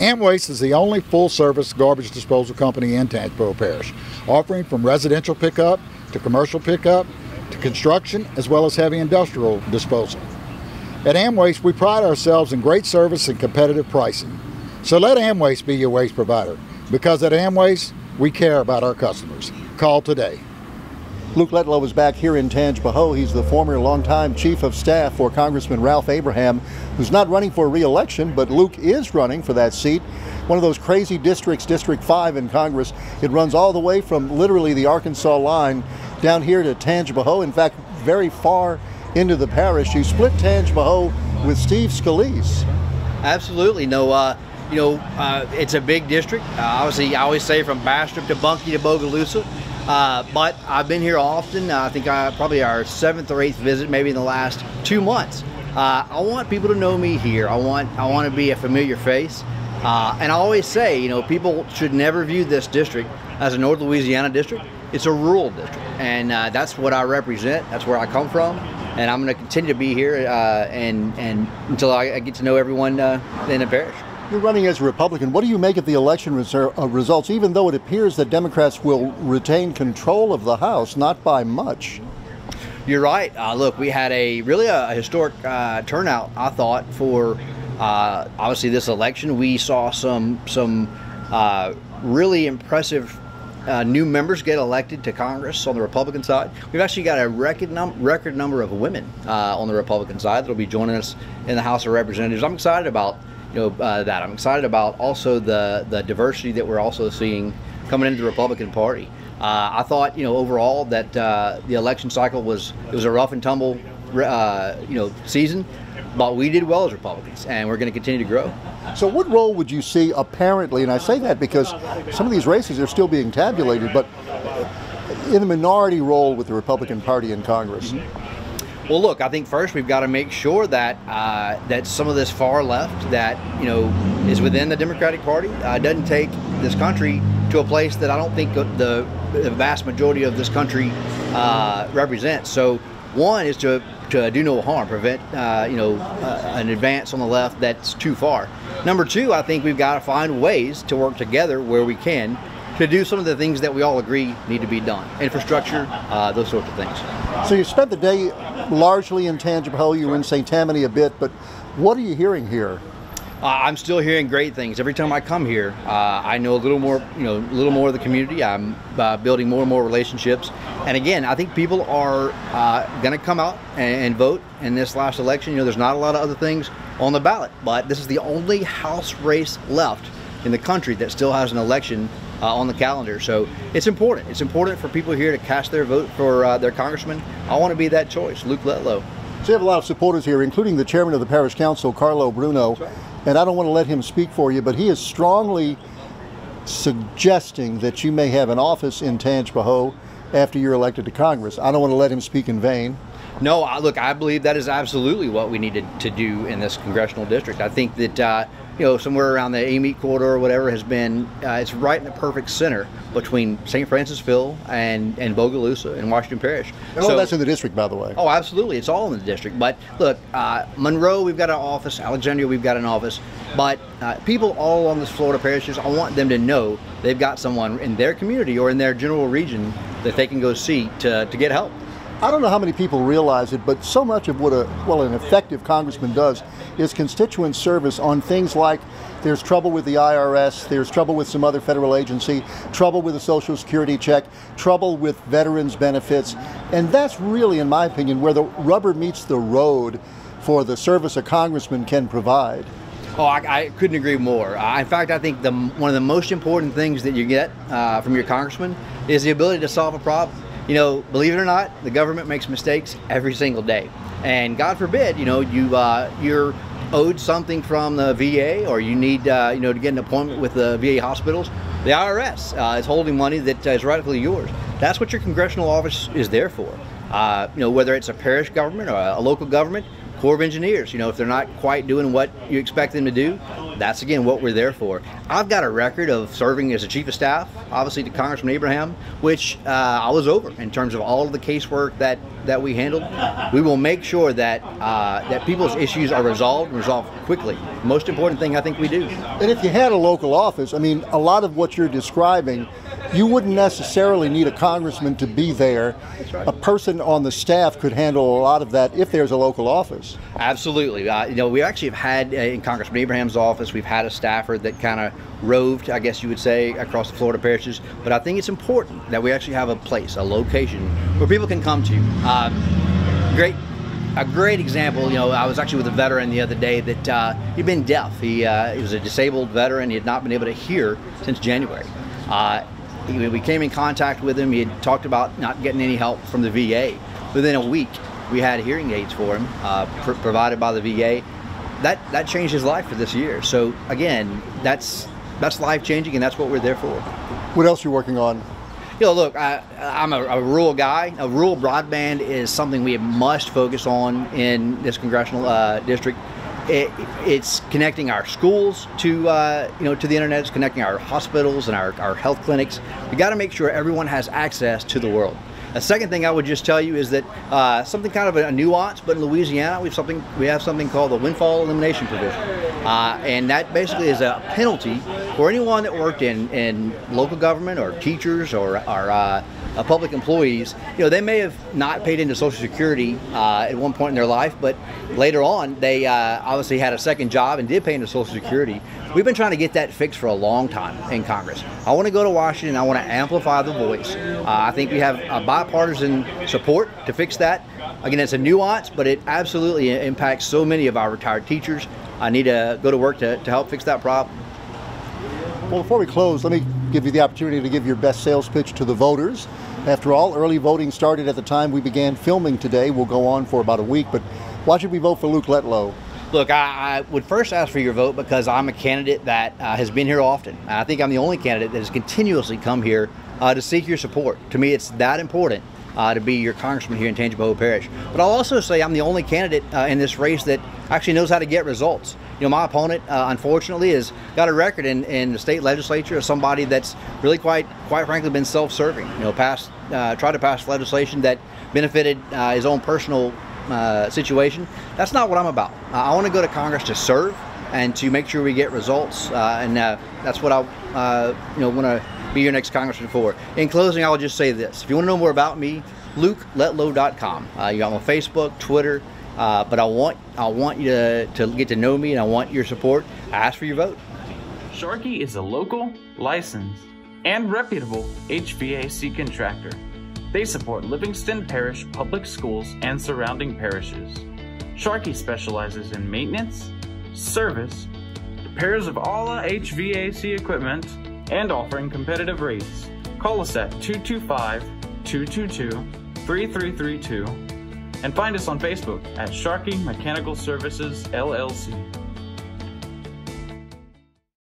AmWaste is the only full-service garbage disposal company in Tangipahoa Parish, offering from residential pickup to commercial pickup to construction as well as heavy industrial disposal. At AmWaste, we pride ourselves in great service and competitive pricing. So let AmWaste be your waste provider because at AmWaste, we care about our customers. Call today. Luke Letlow is back here in Tangipahoa. He's the former longtime chief of staff for Congressman Ralph Abraham, who's not running for re-election, but Luke is running for that seat. One of those crazy districts, District 5 in Congress. It runs all the way from literally the Arkansas line down here to Tangipahoa. In fact, very far into the parish. You split Tangipahoa with Steve Scalise. Absolutely. No, you know, uh, it's a big district. Uh, obviously, I always say from Bastrop to Bunkie to Bogalusa. Uh, but I've been here often. I think I probably our seventh or eighth visit, maybe in the last two months. Uh, I want people to know me here. I want I want to be a familiar face. Uh, and I always say, you know, people should never view this district as a North Louisiana district. It's a rural district, and uh, that's what I represent. That's where I come from, and I'm going to continue to be here uh, and and until I, I, get to know everyone uh, in the parish. You're running as a Republican. What do you make of the election reser- uh, results, even though it appears that Democrats will retain control of the House, not by much? You're right. Uh, look, we had a really a, historic uh, turnout, I thought, for uh, obviously this election. We saw some some uh, really impressive uh, new members get elected to Congress on the Republican side. We've actually got a record, num- record number of women uh, on the Republican side that'll be joining us in the House of Representatives. I'm excited about you know uh, that. I'm excited about also the the diversity that we're also seeing coming into the Republican Party. Uh, I thought you know overall that uh, the election cycle was it was a rough and tumble uh, you know season, but we did well as Republicans, and we're going to continue to grow. So, what role would you see apparently? And I say that because some of these races are still being tabulated, but in a minority role with the Republican Party in Congress. Mm-hmm. Well, look, I think first we've got to make sure that uh, that some of this far left that you know is within the Democratic Party uh, doesn't take this country to a place that I don't think the, the vast majority of this country uh, represents. So, one is to to do no harm, prevent uh, you know uh, an advance on the left that's too far. Number two, I think we've got to find ways to work together where we can to do some of the things that we all agree need to be done infrastructure, uh, those sorts of things. So you spent the day largely in Tangipahoa, you were in St. Tammany a bit, but what are you hearing here? Uh, I'm still hearing great things. Every time I come here, uh, I know a little more, you know, a little more of the community. I'm uh, building more and more relationships. And again, I think people are uh, going to come out and, and, vote in this last election. You know, there's not a lot of other things on the ballot, but this is the only House race left in the country that still has an election uh, on the calendar. So it's important. It's important for people here to cast their vote for uh, their congressman. I want to be that choice, Luke Letlow. So you have a lot of supporters here, including the chairman of the parish council, Carlo Bruno. Right. And I don't want to let him speak for you, but he is strongly suggesting that you may have an office in Tangipahoa after you're elected to Congress. I don't want to let him speak in vain. No, I, look, I believe that is absolutely what we needed to do in this congressional district. I think that uh, you know, somewhere around the Amite corridor or whatever has been, uh, it's right in the perfect center between St. Francisville and, and Bogalusa and Washington Parish. Oh, so, that's in the district, by the way. Oh, absolutely. It's all in the district. But look, uh, Monroe, we've got an office. Alexandria, we've got an office. But uh, people all along this Florida parishes, I want them to know they've got someone in their community or in their general region that they can go see to, to get help. I don't know how many people realize it, but so much of what a well an effective congressman does is constituent service on things like there's trouble with the IRS, there's trouble with some other federal agency, trouble with the Social Security check, trouble with veterans benefits, and that's really, in my opinion, where the rubber meets the road for the service a congressman can provide. Oh, I, I couldn't agree more. Uh, in fact, I think the, one of the most important things that you get uh, from your congressman is the ability to solve a problem you know, believe it or not, the government makes mistakes every single day. And God forbid, you know, you uh, you're owed something from the VA or you need, uh, you know, to get an appointment with the VA hospitals. The IRS uh, is holding money that is rightfully yours. That's what your congressional office is there for. Uh, you know, whether it's a parish government or a local government, Corps of Engineers. You know, if they're not quite doing what you expect them to do, that's again what we're there for. I've got a record of serving as a chief of staff, obviously to Congressman Abraham, which uh, I was over in terms of all of the casework that that we handled. We will make sure that uh, that people's issues are resolved and resolved quickly. Most important thing I think we do. And if you had a local office, I mean, a lot of what you're describing you wouldn't necessarily need a congressman to be there. Right. A person on the staff could handle a lot of that if there's a local office. Absolutely. Uh, you know, we actually have had uh, in Congressman Abraham's office, we've had a staffer that kind of roved, I guess you would say, across the Florida parishes. But I think it's important that we actually have a place, a location where people can come to. Uh, great a great example, you know, I was actually with a veteran the other day that uh, he'd been deaf. He, uh, he was a disabled veteran. He had not been able to hear since January. Uh, we came in contact with him. He had talked about not getting any help from the VA. Within a week, we had hearing aids for him uh, pr- provided by the VA. That that changed his life for this year. So again, that's that's life changing, and that's what we're there for. What else are you working on? You know, look, I, am a, a, rural guy. A rural broadband is something we must focus on in this congressional uh, district it, it's connecting our schools to uh, you know to the internet. It's connecting our hospitals and our, our health clinics. We got to make sure everyone has access to the world. A second thing I would just tell you is that uh, something kind of a, nuance, but in Louisiana we have something we have something called the windfall elimination provision, uh, and that basically is a penalty for anyone that worked in, in local government or teachers or, or uh, public employees, you know, they may have not paid into Social Security uh, at one point in their life, but later on they uh, obviously had a second job and did pay into Social Security. We've been trying to get that fixed for a long time in Congress. I want to go to Washington. I want to amplify the voice. Uh, I think we have a bipartisan support to fix that. Again, it's a nuance, but it absolutely impacts so many of our retired teachers. I need to go to work to, to help fix that problem. Well, before we close, let me give you the opportunity to give your best sales pitch to the voters. After all, early voting started at the time we began filming today. Will go on for about a week, but why should we vote for Luke Letlow? Look, I, I, would first ask for your vote because I'm a candidate that uh, has been here often. I think I'm the only candidate that has continuously come here uh, to seek your support. To me, it's that important uh, to be your congressman here in Tangipahoa Parish. But I'll also say I'm the only candidate uh, in this race that actually knows how to get results. You know, my opponent, uh, unfortunately, has got a record in, in the state legislature of somebody that's really quite, quite frankly, been self-serving. You know, passed, uh, tried to pass legislation that benefited uh, his own personal uh, situation. That's not what I'm about. I want to go to Congress to serve and to make sure we get results, and that's what I, you know, want to be your next congressman for. In closing, I'll just say this. If you want to know more about me, lukeletlow.com. Uh, you got my Facebook, Twitter, uh, but I want I want you to, to get to know me and I want your support. I ask for your vote. Sharkey is a local, licensed, and reputable HVAC contractor. They support Livingston Parish Public Schools and surrounding parishes. Sharkey specializes in maintenance, service, repairs of all HVAC equipment, and offering competitive rates. Call us at 225 222 3332 and find us on Facebook at Sharkey Mechanical Services LLC.